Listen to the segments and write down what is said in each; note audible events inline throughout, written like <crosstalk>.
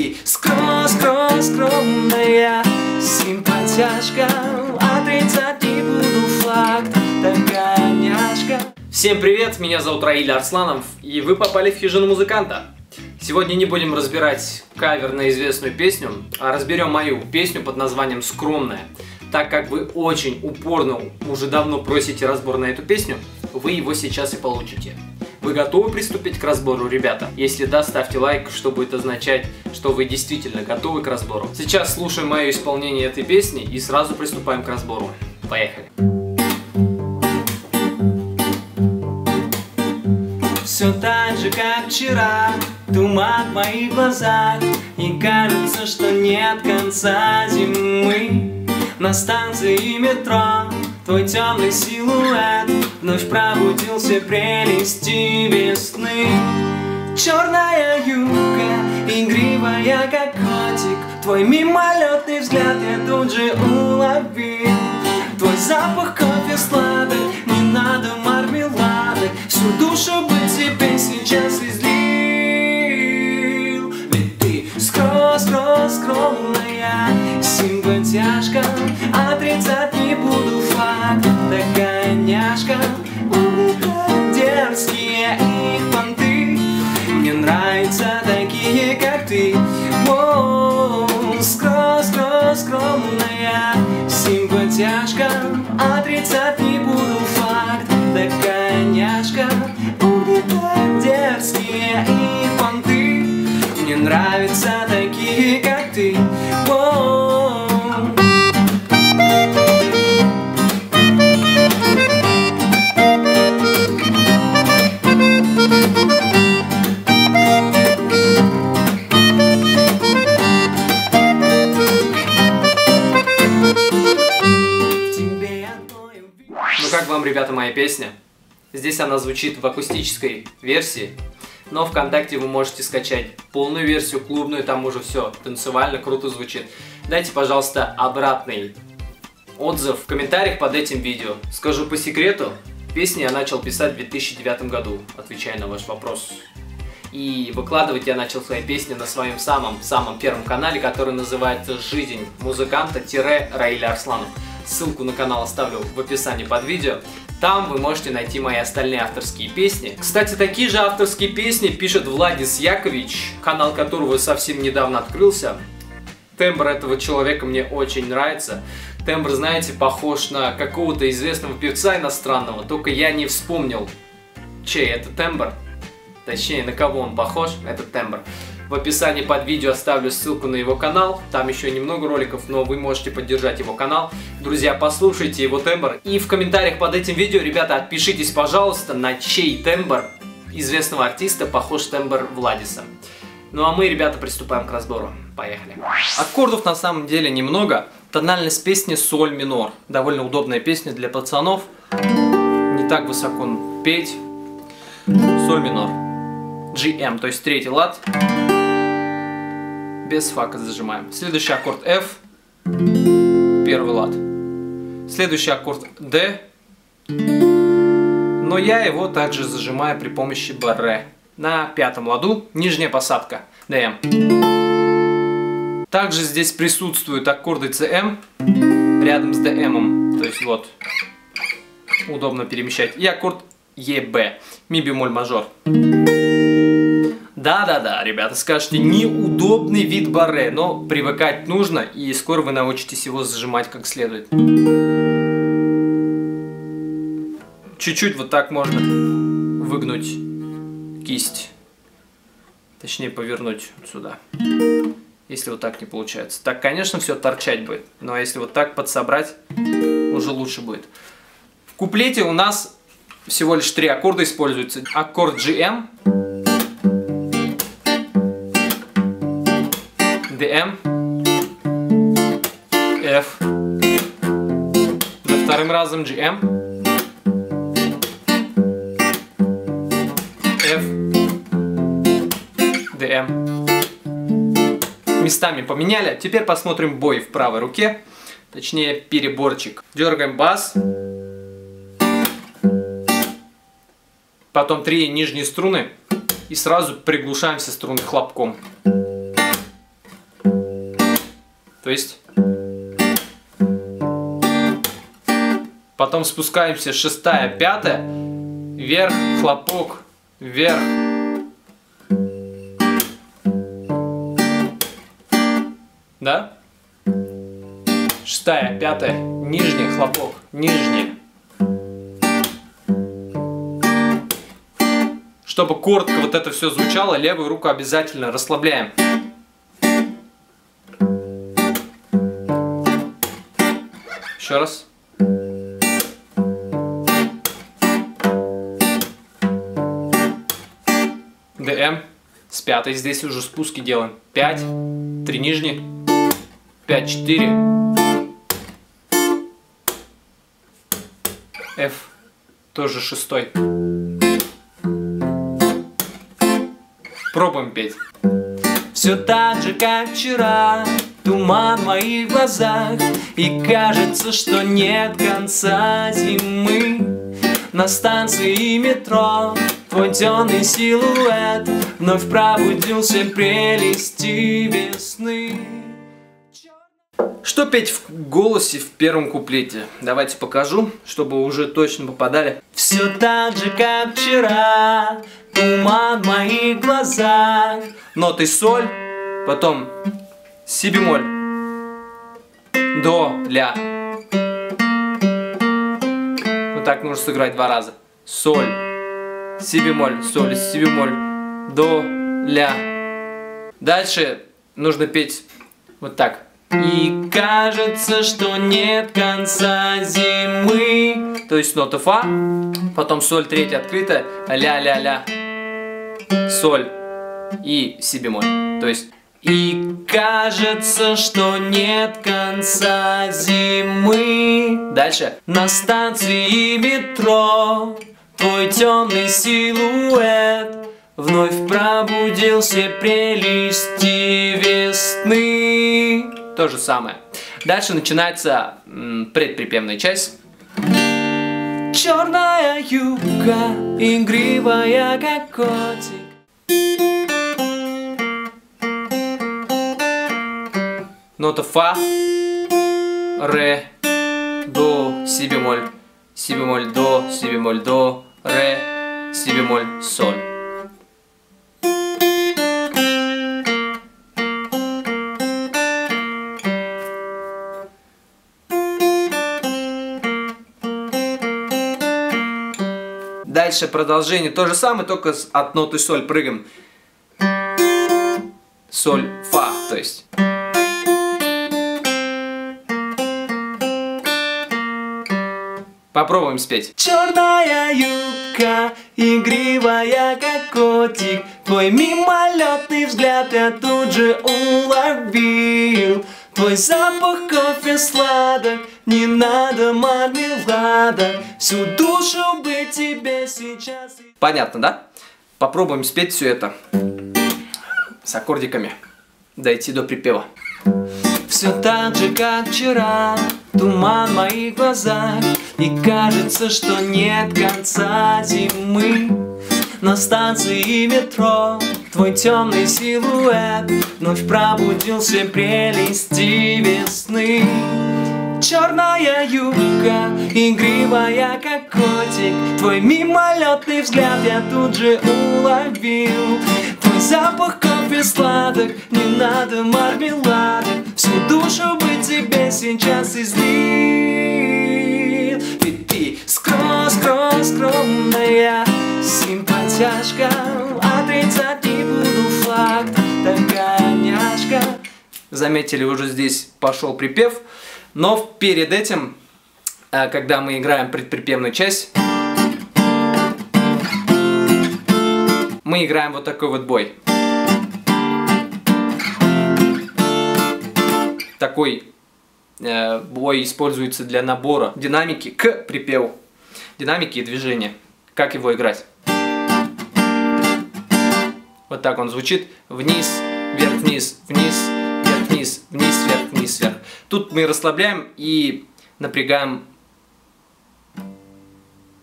ты скро, скро, скромная симпатяшка Отрицать не буду факт, такая няшка Всем привет, меня зовут Раиль Арсланов, и вы попали в хижину музыканта. Сегодня не будем разбирать кавер на известную песню, а разберем мою песню под названием «Скромная». Так как вы очень упорно уже давно просите разбор на эту песню, вы его сейчас и получите. Вы готовы приступить к разбору, ребята? Если да, ставьте лайк, что будет означать, что вы действительно готовы к разбору. Сейчас слушаем мое исполнение этой песни и сразу приступаем к разбору. Поехали! Все так же, как вчера Туман в моих глазах И кажется, что нет конца зимы На станции метро Твой темный силуэт Вновь пробудился прелести весны. Черная юбка, игривая, как котик Твой мимолетный взгляд я тут же уловил. Твой запах кофе сладок, не надо мармелады Всю душу нравятся такие, как ты. Ну как вам, ребята, моя песня? Здесь она звучит в акустической версии, но ВКонтакте вы можете скачать полную версию, клубную, там уже все танцевально, круто звучит. Дайте, пожалуйста, обратный отзыв в комментариях под этим видео. Скажу по секрету, песни я начал писать в 2009 году, отвечая на ваш вопрос. И выкладывать я начал свои песни на своем самом-самом первом канале, который называется «Жизнь музыканта-Раиля Арсланов». Ссылку на канал оставлю в описании под видео. Там вы можете найти мои остальные авторские песни. Кстати, такие же авторские песни пишет Владис Якович, канал которого совсем недавно открылся. Тембр этого человека мне очень нравится. Тембр, знаете, похож на какого-то известного певца иностранного, только я не вспомнил, чей это тембр. Точнее, на кого он похож, этот тембр. В описании под видео оставлю ссылку на его канал. Там еще немного роликов, но вы можете поддержать его канал. Друзья, послушайте его тембр. И в комментариях под этим видео, ребята, отпишитесь, пожалуйста, на чей тембр известного артиста похож тембр Владиса. Ну а мы, ребята, приступаем к разбору. Поехали. Аккордов на самом деле немного. Тональность песни соль минор. Довольно удобная песня для пацанов. Не так высоко петь. Соль минор. GM, то есть третий лад. Без фака зажимаем. Следующий аккорд F. Первый лад. Следующий аккорд D. Но я его также зажимаю при помощи барре. На пятом ладу нижняя посадка. DM. Также здесь присутствуют аккорды CM рядом с DM. То есть вот. Удобно перемещать. И аккорд EB. Ми бемоль мажор. Да-да-да, ребята, скажете, неудобный вид барре, но привыкать нужно, и скоро вы научитесь его зажимать как следует. Чуть-чуть вот так можно выгнуть кисть. Точнее, повернуть сюда. Если вот так не получается. Так, конечно, все торчать будет. Но если вот так подсобрать, уже лучше будет. В куплете у нас всего лишь три аккорда используются. Аккорд GM, DM, F. За вторым разом GM, F, DM. Местами поменяли. Теперь посмотрим бой в правой руке. Точнее, переборчик. Дергаем бас. Потом три нижние струны. И сразу приглушаем все струны хлопком. То есть... Потом спускаемся шестая, пятая, вверх, хлопок, вверх. Да? Шестая, пятая, нижний хлопок, нижний. Чтобы коротко вот это все звучало, левую руку обязательно расслабляем. Еще раз. ДМ с пятой. Здесь уже спуски делаем. 5, 3 нижних, 5, 4. F, тоже шестой. Пробуем петь. Все так же, как вчера, туман в моих глазах И кажется, что нет конца зимы На станции метро твой темный силуэт Вновь пробудился прелести весны Что петь в голосе в первом куплете? Давайте покажу, чтобы уже точно попадали. Все так же, как вчера, туман в моих глазах Ноты соль, потом си бемоль, до, ля. Вот так нужно сыграть два раза. Соль, си бемоль, соль, си бемоль, до, ля. Дальше нужно петь вот так. И кажется, что нет конца зимы То есть нота фа, потом соль третья открытая, ля-ля-ля, соль и си бемоль. То есть И кажется, что нет конца зимы дальше На станции метро Твой темный силуэт Вновь пробудился прелести весны то же самое. Дальше начинается м, предприпевная часть. Черная юбка, игривая, как котик Нота фа, ре, до, си бемоль, си бемоль, до, си бемоль, до, ре, си бемоль, соль. Дальше продолжение то же самое, только от ноты соль прыгаем. Соль, фа, то есть. Попробуем спеть. Черная юбка, игривая, как котик Твой мимолетный взгляд я тут же уловил Твой запах кофе сладок, не надо мармелада Всю душу бы тебе сейчас Понятно, да? Попробуем спеть все это с аккордиками. Дойти до припева. Все так же, как вчера, туман в моих глазах И кажется, что нет конца зимы. На станции метро твой темный силуэт Вновь пробудился прелести весны. Черная юбка, игривая, как котик Твой мимолетный взгляд я тут же уловил. Твой запах кофе сладок, не надо мармелада. Всю душу бы тебе сейчас излил ты скро, скро, скромная симпатяшка Отрицать не буду факт, такая няшка Заметили, уже здесь пошел припев. Но перед этим, э, когда мы играем предприпевную часть, мы играем вот такой вот бой. Такой э, бой используется для набора динамики к припеву. Динамики и движения. Как его играть? Вот так он звучит. Вниз, вверх, вниз, вниз, вверх, вниз, вниз, вверх, вниз, вверх. Тут мы расслабляем и напрягаем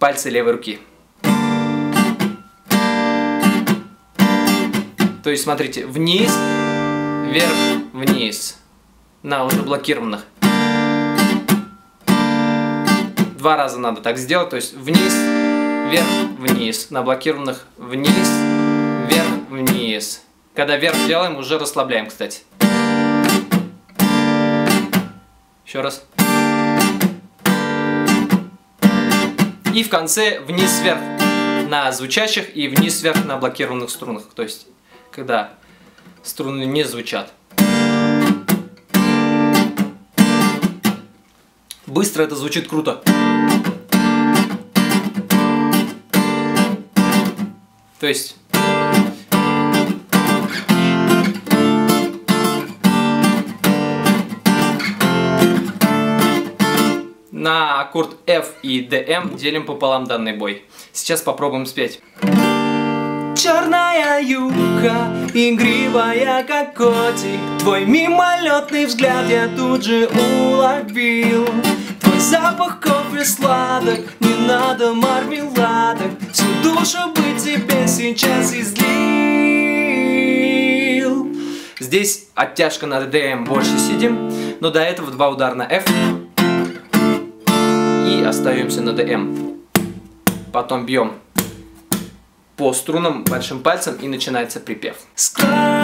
пальцы левой руки. То есть, смотрите, вниз, вверх, вниз. на уже блокированных. Два раза надо так сделать, то есть вниз, вверх, вниз. На блокированных вниз, вверх, вниз. Когда вверх делаем, уже расслабляем, кстати. Еще раз. И в конце вниз-вверх на звучащих и вниз-вверх на блокированных струнах. То есть, когда струны не звучат. Быстро это звучит круто. То есть на аккорд F и DM делим пополам данный бой. Сейчас попробуем спеть. Черная юбка, игривая как котик Твой мимолетный взгляд я тут же уловил запах кофе сладок, не надо мармеладок Всю душу бы тебе сейчас излил Здесь оттяжка на DM больше сидим, но до этого два удара на F остаемся на DM. Потом бьем по струнам большим пальцем и начинается припев. Скромная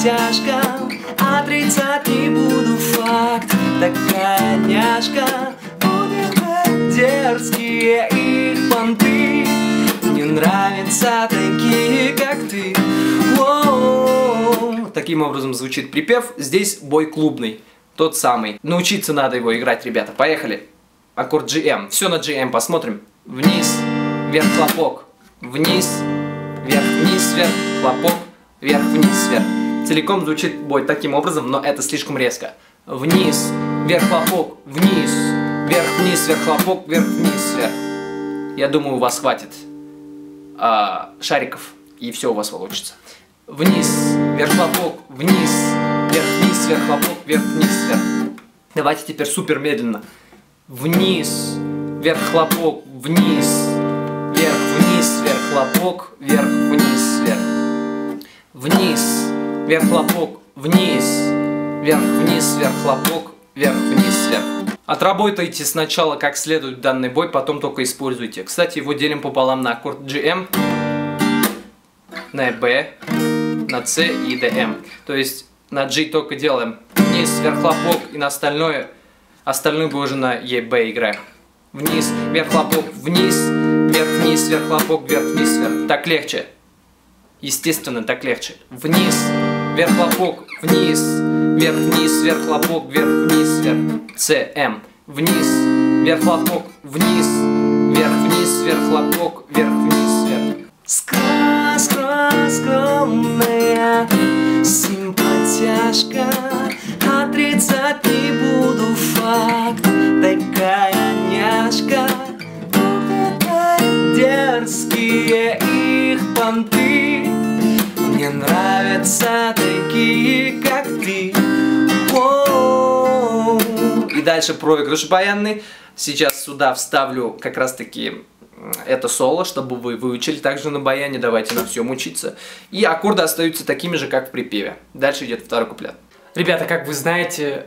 симпатяшка, отрицать не буду факт, такая няшка, будет дерзкие их понты, мне нравятся такие, как ты. Воу. Таким образом звучит припев, здесь бой клубный тот самый. Научиться надо его играть, ребята. Поехали. Аккорд GM. Все на GM посмотрим. Вниз, вверх, хлопок. Вниз, вверх, вниз, вверх, хлопок. Вверх, вниз, вверх. Целиком звучит бой таким образом, но это слишком резко. Вниз, вверх, хлопок, вниз, вверх, вниз, вверх, хлопок, вверх, вниз, вверх. Я думаю, у вас хватит а, шариков, и все у вас получится. Вниз, вверх, хлопок, вниз, вверх, вниз, вверх, хлопок, вверх, вниз, вверх. Давайте теперь супер медленно. Вниз, вверх, хлопок, вниз, вверх, вниз, вверх, хлопок, вверх, вниз, вверх. Вниз, вверх, хлопок, вниз, вверх, вниз, вверх, хлопок, вверх, вниз, вверх. Отработайте сначала как следует данный бой, потом только используйте. Кстати, его делим пополам на аккорд GM, на B, на C и DM. То есть на G только делаем вниз, вверх хлопок и на остальное, остальную бы уже на E, B играем. Вниз, вверх хлопок, вниз, вверх, вниз, вверх хлопок, вверх, вниз, вверх. Так легче. Естественно, так легче. Вниз, вверх хлопок, вниз, вверх, вниз, вверх хлопок, вверх, вниз, вверх. M. Вниз, вверх хлопок, вниз, вверх, вниз, вверх хлопок, вверх, вниз, вверх. Скромная симпатяшка Отрицать не буду факт Такая няшка Дерзкие их понты Нравятся такие, как ты И дальше проигрыш баянный. Сейчас сюда вставлю как раз таки это соло, чтобы вы выучили также на баяне, давайте на всем учиться. И аккорды остаются такими же, как в припеве. Дальше идет второй куплет. Ребята, как вы знаете,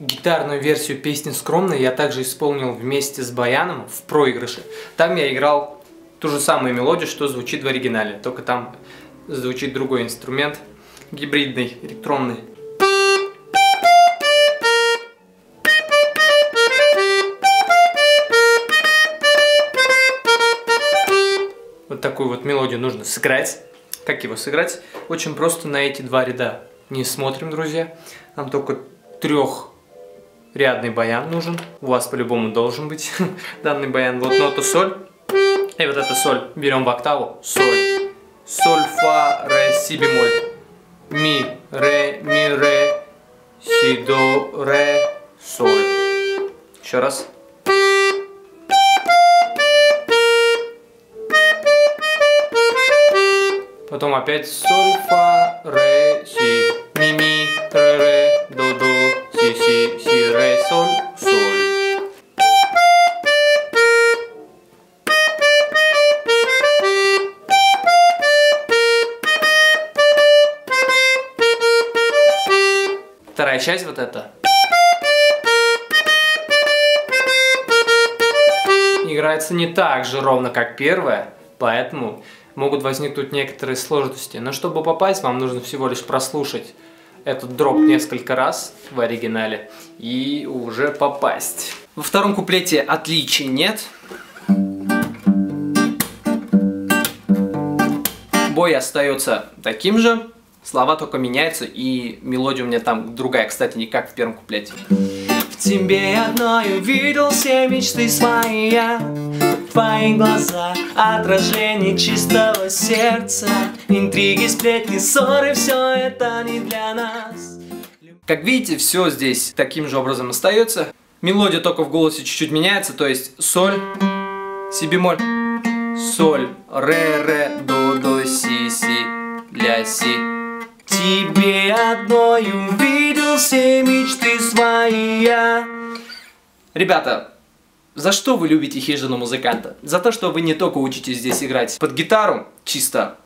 гитарную версию песни «Скромная» я также исполнил вместе с баяном в проигрыше. Там я играл ту же самую мелодию, что звучит в оригинале, только там звучит другой инструмент, гибридный, электронный. такую вот мелодию нужно сыграть. Как его сыграть? Очень просто на эти два ряда не смотрим, друзья. Нам только трехрядный баян нужен. У вас по-любому должен быть <laughs> данный баян. Вот нота соль. И вот это соль берем в октаву. Соль. Соль, фа, ре, си бемоль. Ми, ре, ми, ре, си, до, ре, соль. Еще раз. Потом опять соль, фа, ре, Часть вот эта. Играется не так же ровно, как первая, поэтому могут возникнуть некоторые сложности. Но чтобы попасть, вам нужно всего лишь прослушать этот дроп несколько раз в оригинале и уже попасть. Во втором куплете отличий нет. Бой остается таким же, слова только меняются и мелодия у меня там другая, кстати, не как в первом куплете. В тебе одной увидел все мечты свои Твои глаза, отражение чистого сердца Интриги, сплетни, ссоры, все это не для нас Как видите, все здесь таким же образом остается. Мелодия только в голосе чуть-чуть меняется, то есть соль, си бемоль, соль, ре, ре, до, до, си, си, ля, си. Тебе одной увидел все мечты свои Ребята, за что вы любите хижину музыканта? За то, что вы не только учитесь здесь играть под гитару, чисто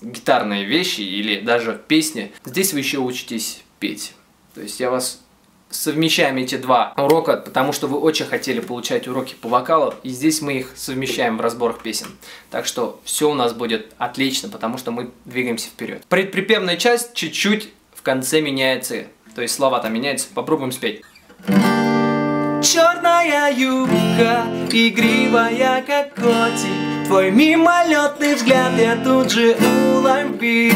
гитарные вещи или даже песни, здесь вы еще учитесь петь. То есть я вас совмещаем эти два урока, потому что вы очень хотели получать уроки по вокалу, и здесь мы их совмещаем в разборах песен. Так что все у нас будет отлично, потому что мы двигаемся вперед. Предприпевная часть чуть-чуть в конце меняется, то есть слова там меняются. Попробуем спеть. Черная юбка, игривая как котик Твой мимолетный взгляд я тут же уловил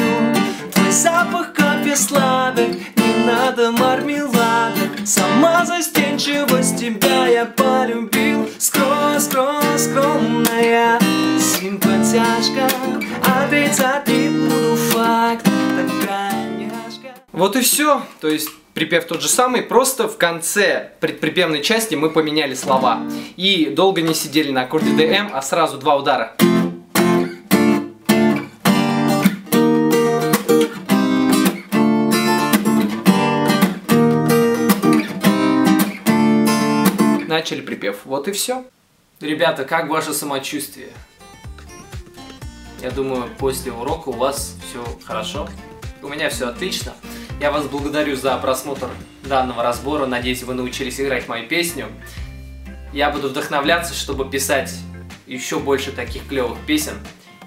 Твой запах кофе сладок, не надо мармелада Сама застенчивость тебя я полюбил Скром, скром, скромная симпатяшка Отрицать не буду факт, такая Вот и все, то есть припев тот же самый, просто в конце предприпевной части мы поменяли слова. И долго не сидели на аккорде DM, а сразу два удара. Начали припев. Вот и все. Ребята, как ваше самочувствие? Я думаю, после урока у вас все хорошо. У меня все отлично. Я вас благодарю за просмотр данного разбора. Надеюсь, вы научились играть мою песню. Я буду вдохновляться, чтобы писать еще больше таких клевых песен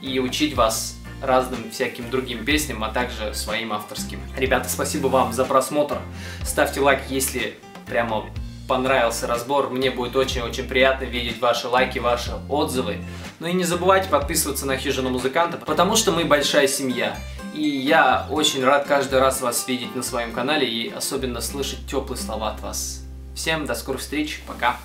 и учить вас разным всяким другим песням, а также своим авторским. Ребята, спасибо вам за просмотр. Ставьте лайк, если прямо понравился разбор. Мне будет очень-очень приятно видеть ваши лайки, ваши отзывы. Ну и не забывайте подписываться на Хижину Музыканта, потому что мы большая семья. И я очень рад каждый раз вас видеть на своем канале и особенно слышать теплые слова от вас. Всем до скорых встреч, пока!